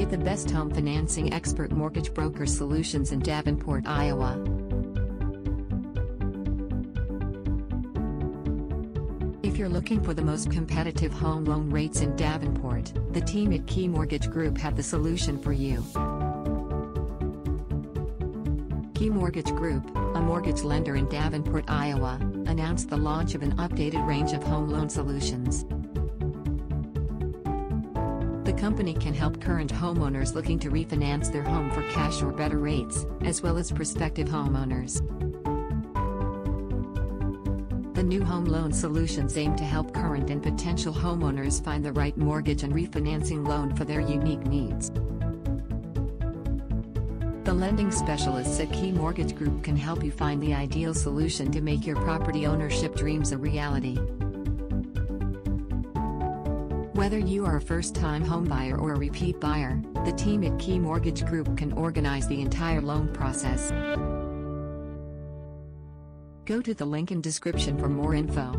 Get the best home financing expert mortgage broker solutions in Davenport, Iowa. If you're looking for the most competitive home loan rates in Davenport, the team at Key Mortgage Group have the solution for you. Key Mortgage Group, a mortgage lender in Davenport, Iowa, announced the launch of an updated range of home loan solutions. Company can help current homeowners looking to refinance their home for cash or better rates, as well as prospective homeowners. The new home loan solutions aim to help current and potential homeowners find the right mortgage and refinancing loan for their unique needs. The lending specialists at Key Mortgage Group can help you find the ideal solution to make your property ownership dreams a reality. Whether you are a first-time homebuyer or a repeat buyer, the team at Key Mortgage Group can organize the entire loan process. Go to the link in description for more info.